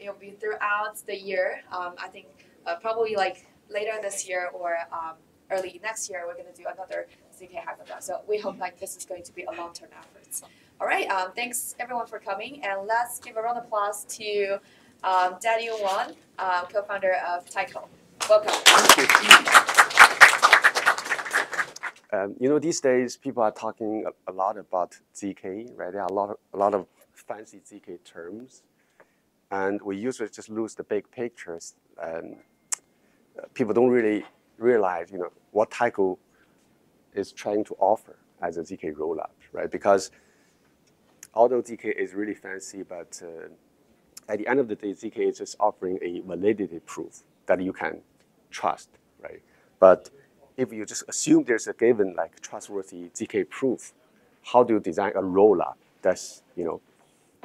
it will be throughout the year. Um, I think uh, probably like later this year or um, early next year, we're going to do another ZK hackathon. So we hope like this is going to be a long-term effort. All right, um, thanks everyone for coming, and let's give a round of applause to um, Daniel Wang, uh, co-founder of Taiko. Welcome. Thank you. Um, you know, these days people are talking a, a, lot about ZK, right? There are a lot of, a lot of fancy ZK terms, and we usually just lose the big pictures. And people don't really realize, you know, what Taiko is trying to offer as a ZK rollup, right? Because although ZK is really fancy, but uh, at the end of the day, ZK is just offering a validity proof that you can trust, right? But if you just assume there's a given like trustworthy ZK proof, how do you design a rollup that's, you know,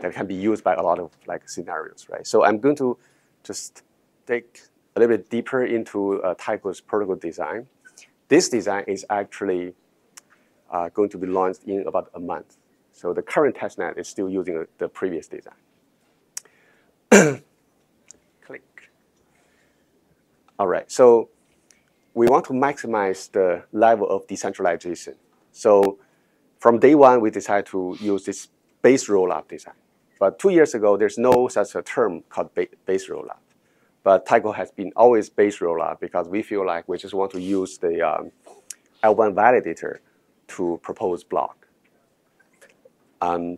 that can be used by a lot of like scenarios, right? So I'm going to just take a little bit deeper into uh, Taiko's protocol design. This design is actually uh, going to be launched in about a month. So the current testnet is still using the previous design. Click. All right, so we want to maximize the level of decentralization. So from day one, we decided to use this base rollup design. But two years ago, there's no such a term called base rollup. But Taiko has been always base rollup because we feel like we just want to use the um, L1 validator to propose block. Um,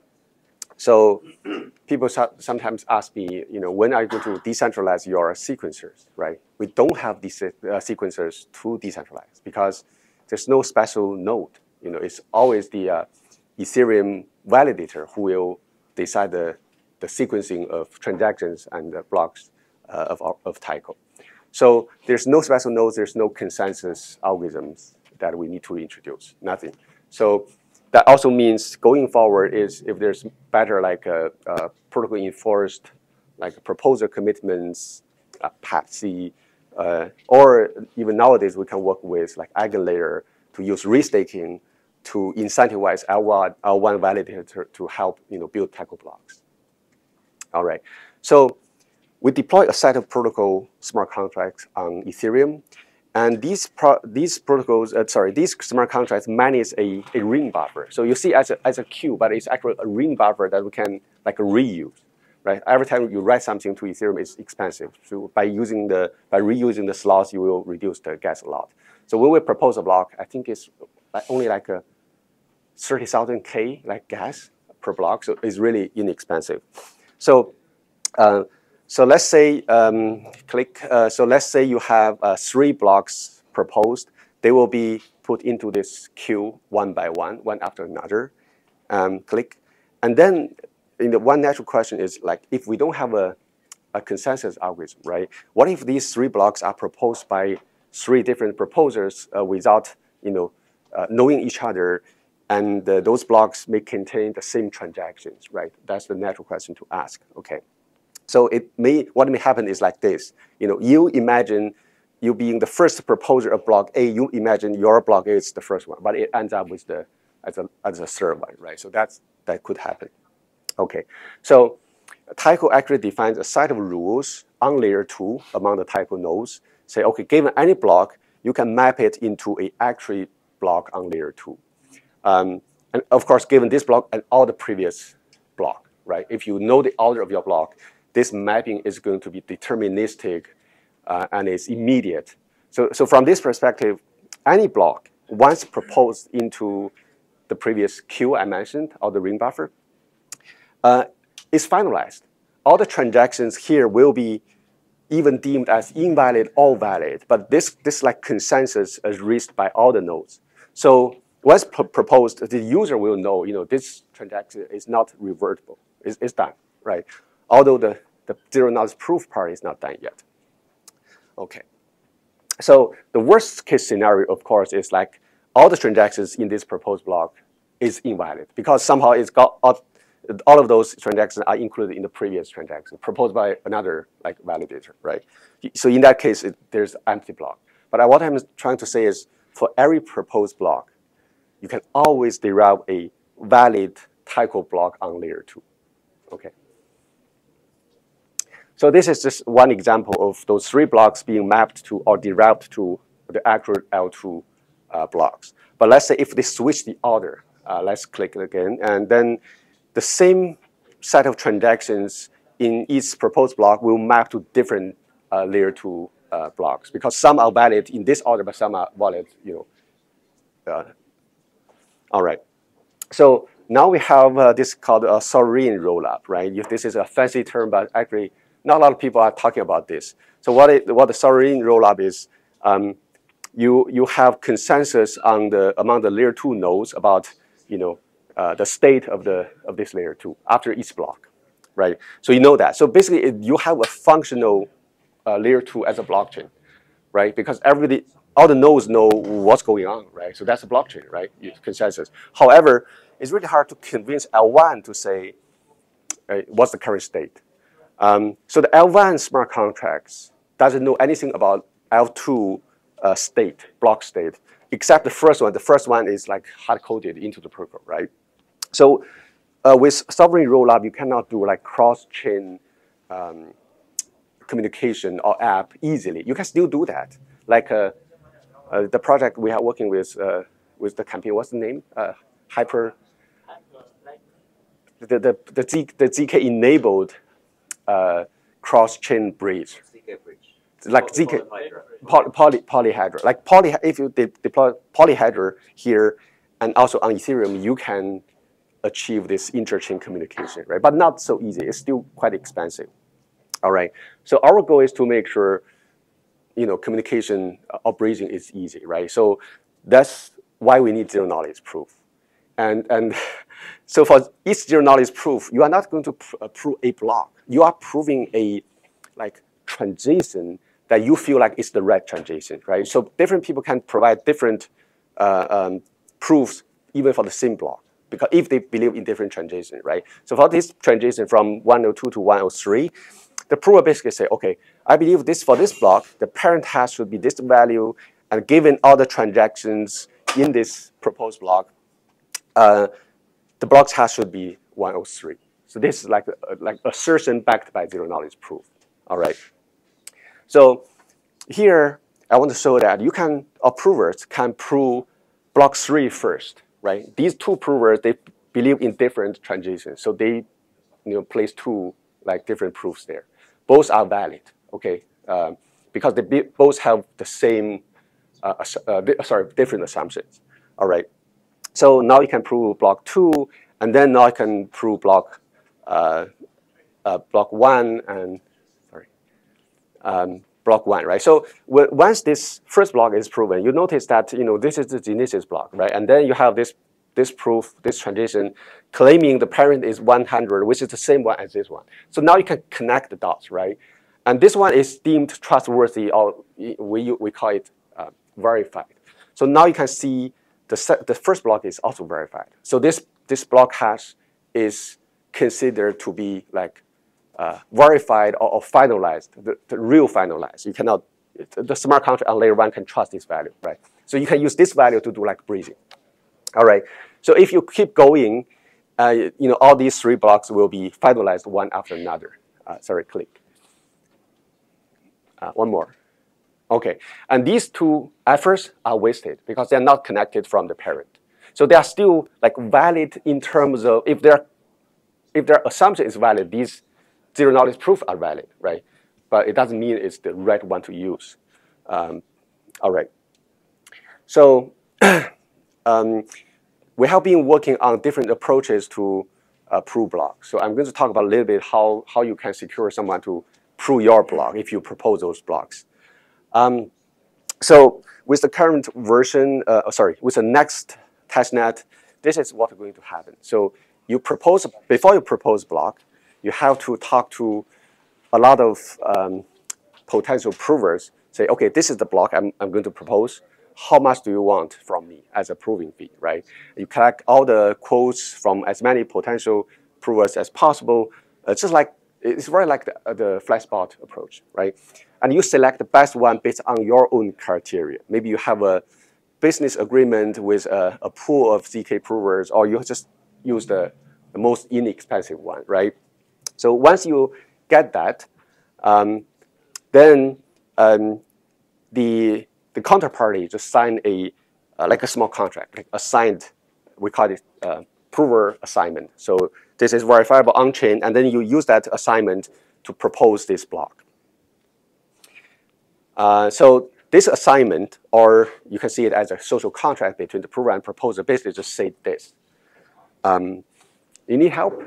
so people sometimes ask me, you know, when are you going to decentralize your sequencers, right? We don't have these uh, sequencers to decentralize because there's no special node. You know, it's always the uh, Ethereum validator who will decide the, the sequencing of transactions and the blocks uh, of, of Taiko. So there's no special nodes, there's no consensus algorithms that we need to introduce, nothing. So that also means going forward is if there's better like a, a protocol enforced like proposer commitments, uh, PEPC, uh, or even nowadays we can work with like EigenLayer to use restaking to incentivize L1, L1 validator to help you know, build Taiko blocks. All right, so we deploy a set of protocol smart contracts on Ethereum. And these, pro these protocols, uh, sorry, these smart contracts manage a, a ring buffer. So you see as a, as a queue, but it's actually a ring buffer that we can like reuse, right? Every time you write something to Ethereum, it's expensive. So by using the, by reusing the slots, you will reduce the gas a lot. So when we propose a block, I think it's only like a 30,000 K like gas per block. So it's really inexpensive. So uh, so let's say, um, click, uh, so let's say you have uh, three blocks proposed. They will be put into this queue one by one, one after another. Um, click. And then in the one natural question is like, if we don't have a, a consensus algorithm, right? What if these three blocks are proposed by three different proposers uh, without, you know, uh, knowing each other and uh, those blocks may contain the same transactions, right? That's the natural question to ask, okay. So it may, what may happen is like this. You know, you imagine you being the first proposer of block A, you imagine your block A is the first one, but it ends up with the, as a, as a third one, right? So that's, that could happen. Okay, so Taiko actually defines a set of rules on layer two among the Taiko nodes. Say, okay, given any block, you can map it into a actual block on layer two. Um, and of course, given this block and all the previous block, right? If you know the order of your block, this mapping is going to be deterministic uh, and it's immediate. So, so from this perspective, any block, once proposed into the previous queue I mentioned, or the ring buffer, uh, is finalized. All the transactions here will be even deemed as invalid or valid, but this, this like consensus is reached by all the nodes. So once proposed, the user will know, you know, this transaction is not revertible, it's, it's done, right? although the, the zero knowledge proof part is not done yet. Okay. So the worst case scenario, of course, is like all the transactions in this proposed block is invalid because somehow it's got all, all of those transactions are included in the previous transaction proposed by another like validator, right? So in that case, it, there's empty block. But what I'm trying to say is for every proposed block, you can always derive a valid Taiko block on layer two. Okay. So this is just one example of those three blocks being mapped to or derived to the accurate L2 uh, blocks. But let's say if they switch the order, uh, let's click again, and then the same set of transactions in each proposed block will map to different uh, layer two uh, blocks because some are valid in this order, but some are valid, you know. All right. So now we have uh, this called a sovereign rollup, right? If this is a fancy term, but actually not a lot of people are talking about this. So what, it, what the sovereign rollup is, um, you, you have consensus on the, among the layer two nodes about, you know, uh, the state of, the, of this layer two after each block, right? So you know that. So basically, it, you have a functional uh, layer two as a blockchain, right? Because everybody, all the nodes know what's going on, right? So that's a blockchain, right? Consensus. However, it's really hard to convince L1 to say uh, what's the current state. Um, so the L1 smart contracts doesn't know anything about L2 uh, state, block state, except the first one. The first one is like hard-coded into the protocol, right? So uh, with sovereign rollup, you cannot do like cross-chain um, communication or app easily. You can still do that. Like uh, uh, the project we are working with uh, with the campaign, what's the name? Uh, Hyper. The, the, the, G, the ZK enabled uh, cross-chain bridge. ZK bridge. Like ZK, poly, poly, polyhedra. Like poly, if you de deploy polyhedra here and also on Ethereum, you can achieve this interchain communication, right? But not so easy. It's still quite expensive. All right. So our goal is to make sure, you know, communication uh, operation is easy, right? So that's why we need zero knowledge proof. And, and so for each zero knowledge proof, you are not going to pr uh, prove a block. You are proving a like transition that you feel like is the right transition, right? So different people can provide different uh, um, proofs even for the same block because if they believe in different transition, right? So for this transition from 102 to 103, the prover basically say, okay, I believe this for this block, the parent hash should be this value, and given all the transactions in this proposed block, uh, the block's hash should be 103. So this is like a, like assertion backed by zero knowledge proof. All right. So here I want to show that you can approvers can prove block three first, right? These two provers they believe in different transitions, so they you know place two like different proofs there both are valid, okay? Um, because they both have the same, uh, uh, sorry, different assumptions, all right? So now you can prove block two, and then now I can prove block, uh, uh block one and, sorry, um, block one, right? So once this first block is proven, you notice that, you know, this is the genesis block, right? And then you have this this proof, this transition, claiming the parent is 100, which is the same one as this one. So now you can connect the dots, right? And this one is deemed trustworthy, or we, we call it uh, verified. So now you can see the, set, the first block is also verified. So this, this block hash is considered to be like uh, verified or, or finalized, the, the, real finalized. You cannot, the smart contract on layer one can trust this value, right? So you can use this value to do like bridging. All right. So if you keep going, uh, you know, all these three blocks will be finalized one after another. Uh, sorry, click. Uh, one more. Okay. And these two efforts are wasted because they're not connected from the parent. So they are still like valid in terms of if their if their assumption is valid, these zero knowledge proof are valid, right? But it doesn't mean it's the right one to use. Um, all right. So um, we have been working on different approaches to uh, prove block. So I'm going to talk about a little bit how, how you can secure someone to prove your block if you propose those blocks. Um, so with the current version, uh, oh, sorry, with the next testnet, this is what's going to happen. So you propose, before you propose block, you have to talk to a lot of um, potential provers, say, okay, this is the block I'm, I'm going to propose how much do you want from me as a proving fee, right? You collect all the quotes from as many potential provers as possible. Just like, it's very like the, uh, the approach, right? And you select the best one based on your own criteria. Maybe you have a business agreement with a, a pool of ZK provers, or you just use the, the most inexpensive one, right? So once you get that, um, then um, the the counterparty just sign a uh, like a small contract, like assigned. We call it uh, prover assignment. So this is verifiable on chain, and then you use that assignment to propose this block. Uh, so this assignment, or you can see it as a social contract between the prover and proposer, basically just say this. Um, you need help?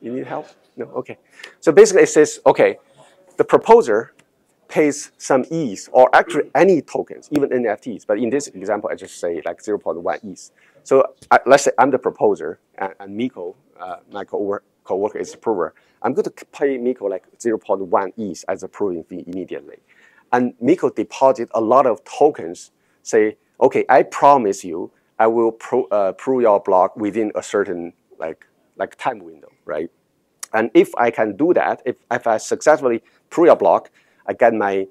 You need help? No? Okay. So basically it says, okay, the proposer pays some ETH, or actually any tokens, even NFTs. But in this example, I just say like 0.1 ETH. So uh, let's say I'm the proposer, and, and Miko, uh, my co-worker, is the prover. I'm going to pay Miko like 0.1 ETH as a proving fee immediately. And Miko deposit a lot of tokens, say, okay, I promise you, I will pro, uh, prove your block within a certain like, like time window, right? And if I can do that, if, if I successfully prove your block, I get my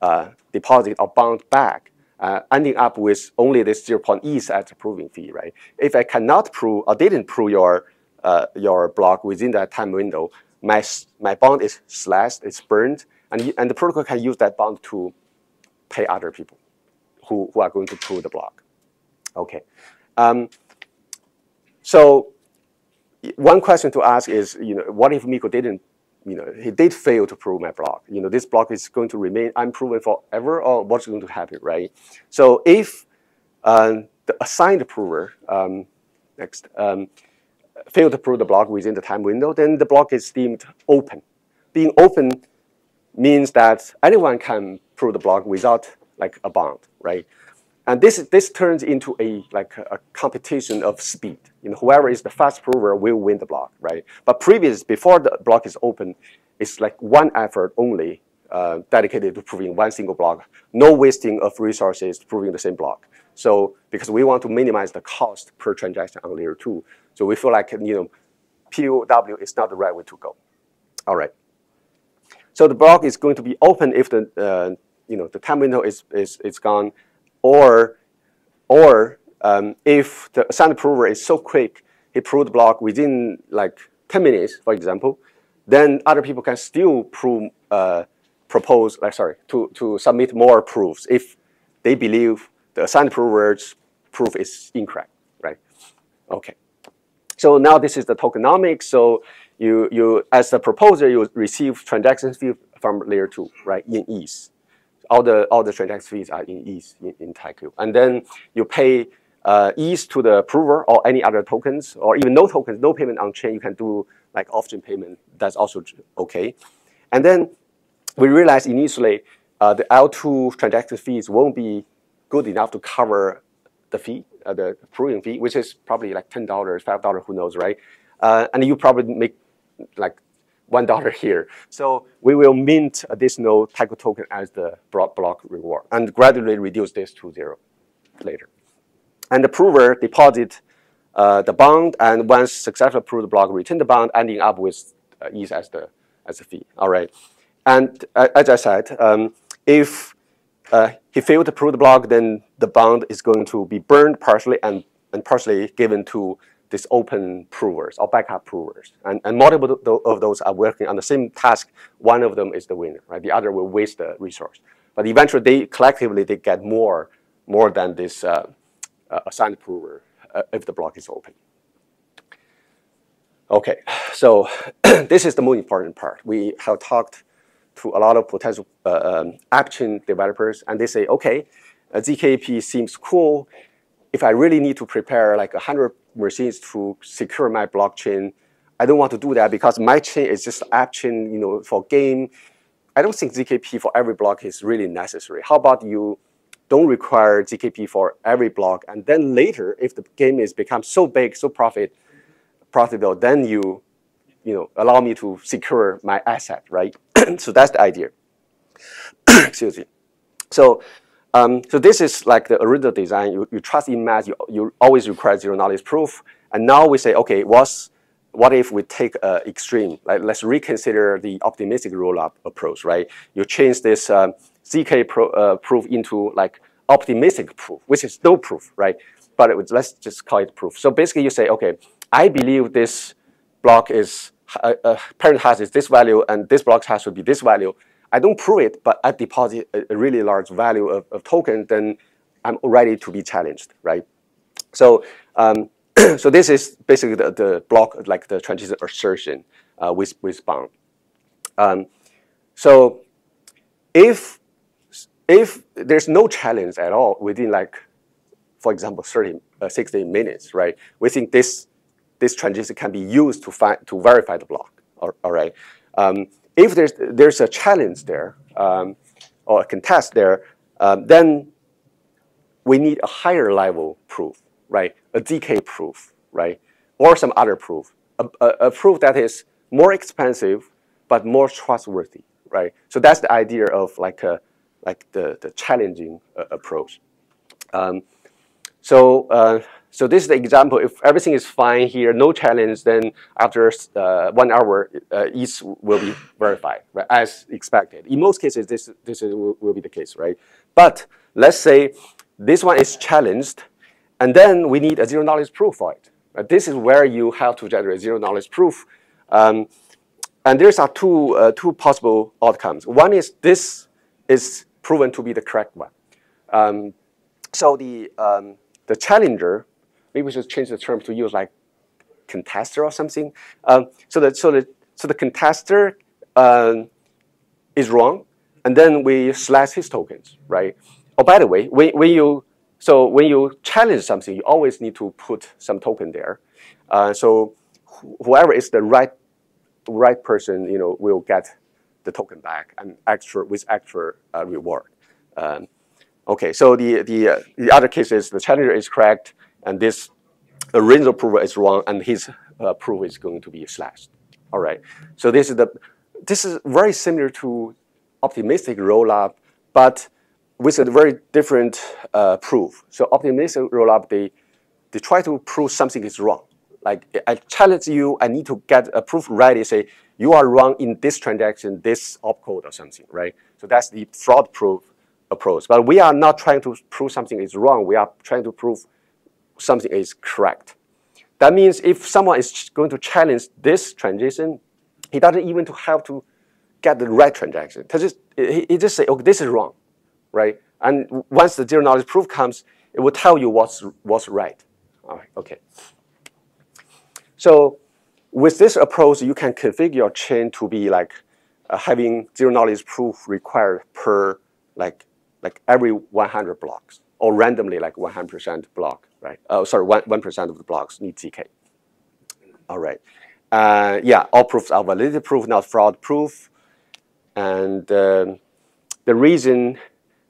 uh, deposit or bond back, uh, ending up with only this 0.1 ETH as a proving fee, right? If I cannot prove or didn't prove your, uh, your block within that time window, my, my bond is slashed, it's burned, and, and the protocol can use that bond to pay other people who, who are going to prove the block. Okay. Um, so one question to ask is, you know, what if Miko didn't you know, he did fail to prove my block. You know, this block is going to remain unproven forever, or what's going to happen, right? So if um, the assigned prover, um, next, failed to prove the block within the time window, then the block is deemed open. Being open means that anyone can prove the block without like a bond, right? And this, this turns into a, like a, a competition of speed. You know, whoever is the fast prover will win the block, right? But previous, before the block is open, it's like one effort only uh, dedicated to proving one single block. No wasting of resources proving the same block. So because we want to minimize the cost per transaction on layer two, so we feel like you know, POW is not the right way to go. All right. So the block is going to be open if the uh, you know the time window is is is gone or, or um, if the assigned prover is so quick, he proved the block within like 10 minutes, for example, then other people can still prove, uh, propose, like, sorry, to, to submit more proofs if they believe the assigned prover's proof is incorrect, right? Okay. So now this is the tokenomics. So you, you as the proposer, you receive transaction fee from layer two, right, in ETH all the all the transaction fees are in ETH in, in. And then you pay uh, ETH to the prover or any other tokens, or even no tokens, no payment on chain. You can do like off-chain payment. That's also okay. And then we realized initially uh, the L2 transaction fees won't be good enough to cover the fee, uh, the proving fee, which is probably like ten dollars, five dollars, who knows, right? Uh, and you probably make like one dollar here. So we will mint additional Taiko token as the block reward and gradually reduce this to zero later. And the prover deposit uh, the bond and once successfully approved the block, return the bond, ending up with uh, ETH as the as the fee. All right. And uh, as I said, um, if uh, he failed to prove the block, then the bond is going to be burned partially and, and partially given to these open provers or backup provers. And, and multiple of those are working on the same task. One of them is the winner, right? The other will waste the resource. But eventually, they collectively, they get more, more than this uh, uh, assigned prover uh, if the block is open. Okay, so this is the most important part. We have talked to a lot of potential uh, um, developers, and they say, okay, ZKP seems cool. If I really need to prepare like 100 machines to secure my blockchain. I don't want to do that because my chain is just app chain, you know, for game. I don't think ZKP for every block is really necessary. How about you don't require ZKP for every block, and then later, if the game is become so big, so profit profitable, then you, you know, allow me to secure my asset, right? so that's the idea. Excuse me. So um, so this is like the original design. You, you trust in math, you, you always require zero knowledge proof. And now we say, okay, what's, what if we take uh, extreme? Like, let's reconsider the optimistic rollup approach, right? You change this um, ZK pro, uh, proof into like optimistic proof, which is no proof, right? But let's just call it proof. So basically you say, okay, I believe this block is uh, uh, parent hash is this value and this block hash should be this value. I don't prove it, but I deposit a, a really large value of, of token, then I'm ready to be challenged, right? So, um, so this is basically the, the block, like the transition assertion uh, with, with bound. Um, so if, if there's no challenge at all within like, for example, 30, uh, 60 minutes, right? We think this, this transition can be used to, find, to verify the block, right? Um, if there's, there's a challenge there, um, or a contest there, um, then we need a higher level proof, right? A ZK proof, right? Or some other proof. A, a, a proof that is more expensive, but more trustworthy, right? So that's the idea of like a, like the, the challenging uh, approach. Um, so, uh, so this is the example. If everything is fine here, no challenge, then after uh, one hour, uh, will be verified, right, as expected. In most cases, this, this is, will, will be the case, right? But let's say this one is challenged, and then we need a zero knowledge proof for it. This is where you have to generate zero knowledge proof. Um, and there's are two, uh, two possible outcomes. One is this is proven to be the correct one. Um, so the, um, the challenger, maybe we should change the term to use like contester or something. Um, so, the, so, the, so the contester um, is wrong, and then we slash his tokens, right? Oh, by the way, when, when you so when you challenge something, you always need to put some token there. Uh, so wh whoever is the right right person, you know, will get the token back and extra with extra uh, reward. Um, okay, so the the uh, the other case is the challenger is correct, and this original proof is wrong, and his uh, proof is going to be slashed. All right, so this is the this is very similar to optimistic rollup, but with a very different uh, proof. So optimistic rollup, they, they try to prove something is wrong. Like I challenge you, I need to get a proof ready, say you are wrong in this transaction, this opcode or something, right? So that's the fraud proof approach. But we are not trying to prove something is wrong. We are trying to prove something is correct. That means if someone is going to challenge this transaction, he doesn't even have to get the right transaction. He just, he, just say, okay, this is wrong right? And once the zero knowledge proof comes, it will tell you what's, what's right. All right, okay. So with this approach, you can configure your chain to be like uh, having zero knowledge proof required per like, like every 100 blocks or randomly like 100% block, right? Oh, sorry, 1%, 1 of the blocks need ZK. All right. Uh, yeah, all proofs are validity proof, not fraud proof. And um, the reason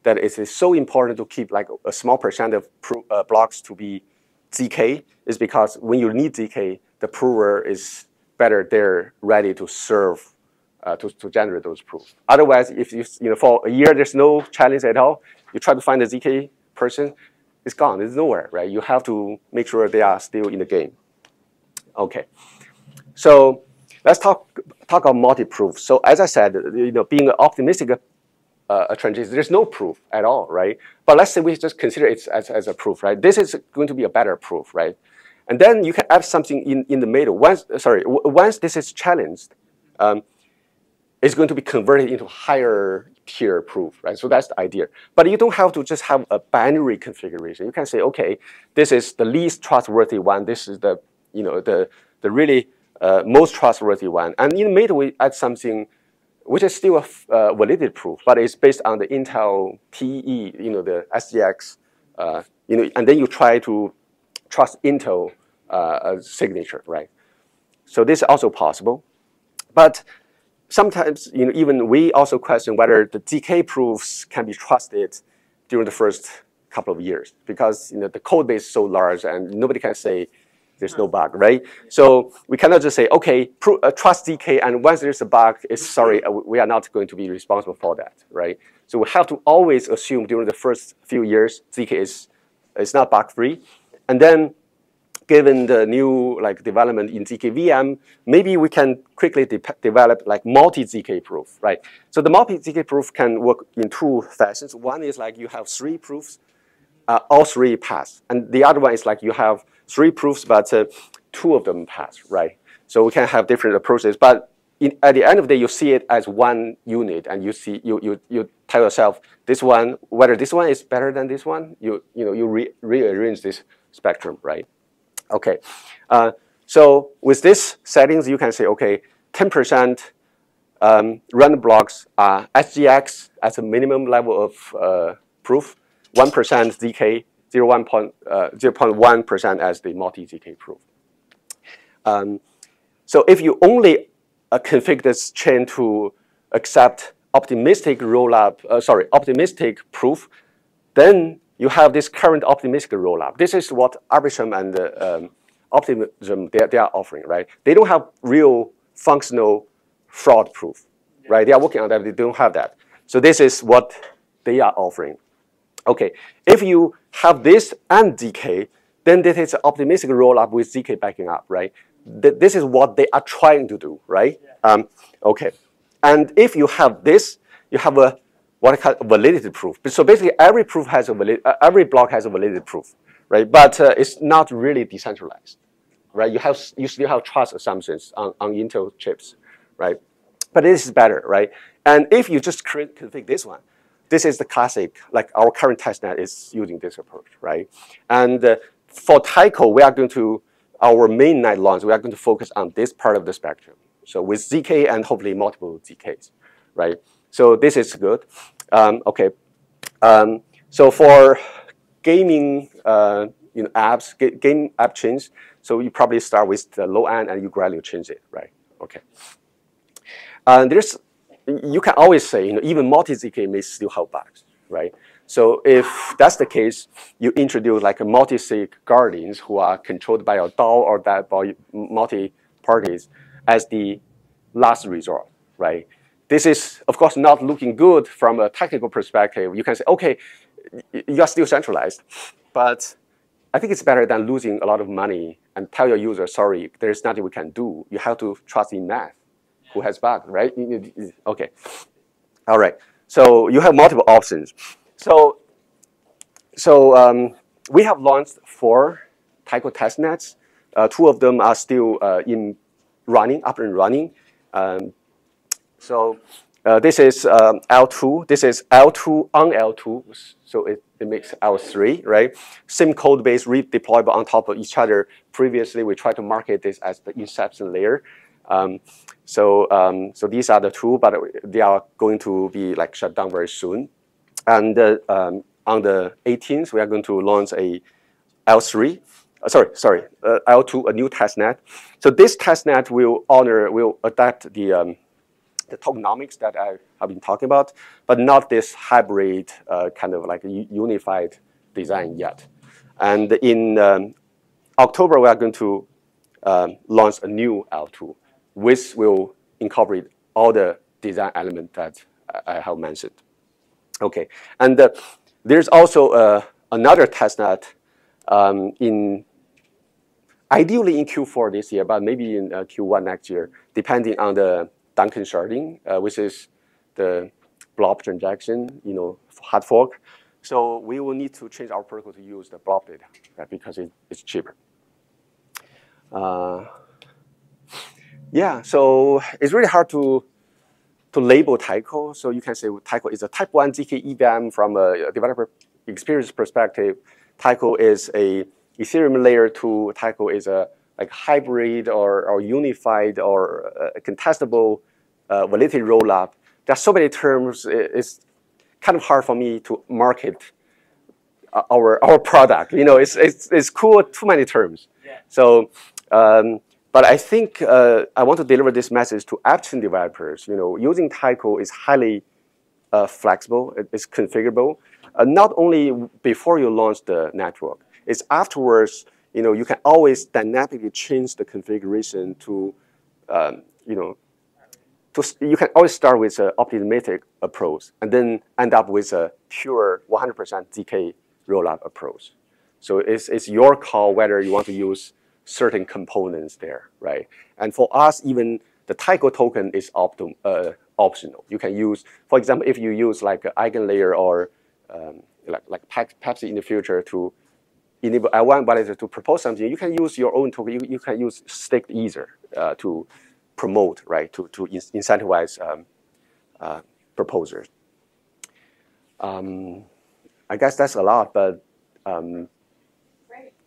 that it is so important to keep like a small percent of uh, blocks to be ZK is because when you need ZK, the prover is better there ready to serve, uh, to, to generate those proofs. Otherwise, if you, you know, for a year there's no challenge at all, you try to find a ZK person, it's gone, it's nowhere, right? You have to make sure they are still in the game. Okay, so let's talk, talk about multi-proof. So as I said, you know, being optimistic uh, a transition. There's no proof at all, right? But let's say we just consider it as, as a proof, right? This is going to be a better proof, right? And then you can add something in, in the middle. Once, sorry, once this is challenged, um, it's going to be converted into higher tier proof, right? So that's the idea. But you don't have to just have a binary configuration. You can say, okay, this is the least trustworthy one. This is the, you know, the, the really uh, most trustworthy one. And in the middle, we add something which is still a uh, validity proof, but it's based on the Intel TEE, you know, the SGX, uh, you know, and then you try to trust Intel uh, signature, right? So this is also possible, but sometimes, you know, even we also question whether the ZK proofs can be trusted during the first couple of years because you know the code base is so large and nobody can say there's no bug, right? So we cannot just say, okay, uh, trust ZK, and once there's a bug, it's sorry, uh, we are not going to be responsible for that, right? So we have to always assume during the first few years, ZK is, is not bug-free. And then given the new like development in ZK VM, maybe we can quickly de develop like multi-ZK proof, right? So the multi-ZK proof can work in two fashions. One is like you have three proofs, uh, all three pass. And the other one is like you have three proofs, but uh, two of them pass, right? So we can have different approaches, but in, at the end of the day, you see it as one unit, and you see you you you tell yourself this one whether this one is better than this one. You you know you re rearrange this spectrum, right? Okay, uh, so with this settings, you can say okay, 10% um, random blocks are SGX as a minimum level of uh, proof, 1% ZK, 0.1% uh, as the multi-ZK proof. Um, so if you only uh, configure this chain to accept optimistic rollup, uh, sorry, optimistic proof, then you have this current optimistic rollup. This is what Arbitrum and uh, um, Optimism they, they are offering, right? They don't have real functional fraud proof, right? They are working on that, they don't have that. So this is what they are offering. Okay, if you have this and ZK, then this is an optimistic rollup with ZK backing up, right? Th this is what they are trying to do, right? Yeah. Um, okay, and if you have this, you have a what validity proof. So basically, every proof has a valid, uh, every block has a validity proof, right? But uh, it's not really decentralized, right? You have you still have trust assumptions on, on Intel chips, right? But this is better, right? And if you just create, configure this one, this is the classic, like our current testnet is using this approach, right? And uh, for Taiko, we are going to, our mainnet launch, we are going to focus on this part of the spectrum. So with ZK and hopefully multiple ZKs, right? So this is good. Um, okay. Um, so for gaming uh, you know, apps, game app chains, so you probably start with the low end and you gradually change it, right? Okay. And there's you can always say, you know, even multi-ZK may still have bugs, right? So if that's the case, you introduce like a multi-sig guardians who are controlled by a DAO or that by multi-parties as the last resort, right? This is, of course, not looking good from a technical perspective. You can say, okay, you are still centralized, but I think it's better than losing a lot of money and tell your user, sorry, there's nothing we can do. You have to trust in math who has bugs, right? Okay. All right. So you have multiple options. So, so um, we have launched four Taiko testnets. Uh, two of them are still uh, in running, up and running. Um, so uh, this is um, L2. This is L2 on L2. So it, it makes L3, right? Same code base redeployable on top of each other. Previously, we tried to market this as the inception layer. Um, so, um, so these are the two, but they are going to be like shut down very soon. And uh, um, on the 18th, we are going to launch a L3, uh, sorry, sorry, uh, L2, a new testnet. So this testnet will honor, will adapt the, um, the tokenomics that I have been talking about, but not this hybrid uh, kind of like unified design yet. And in um, October, we are going to um, launch a new L2 which will incorporate all the design elements that I have mentioned. Okay, and uh, there's also uh, another testnet um, in ideally in Q4 this year, but maybe in uh, Q1 next year, depending on the Danksharding, uh, which is the blob transaction, you know, hard fork. So we will need to change our protocol to use the blob data right, because it, it's cheaper. Uh, yeah, so it's really hard to to label Taiko. So you can say Taiko is a type 1 ZK EVM from a developer experience perspective. Taiko is a Ethereum layer 2. Taiko is a like hybrid or, or unified or uh, contestable uh, validity rollup. There are so many terms. It's kind of hard for me to market our our product. You know, it's it's it's cool. Too many terms. Yeah. So um, but I think uh, I want to deliver this message to app developers. You know, using Taiko is highly uh, flexible. It's configurable. Uh, not only before you launch the network, it's afterwards. You know, you can always dynamically change the configuration to, um, you know, to, you can always start with an optimistic approach and then end up with a pure 100% ZK rollup approach. So it's, it's your call whether you want to use certain components there, right? And for us, even the Taiko token is optum, uh, optional. You can use, for example, if you use like an eigenlayer or um, like, like PEPC in the future to enable L1 validator to propose something, you can use your own token. You, you can use staked Ether uh, to promote, right, to, to incentivize um, uh, proposers. Um, I guess that's a lot, but um,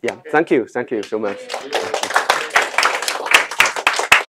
yeah, thank you. Thank you so much.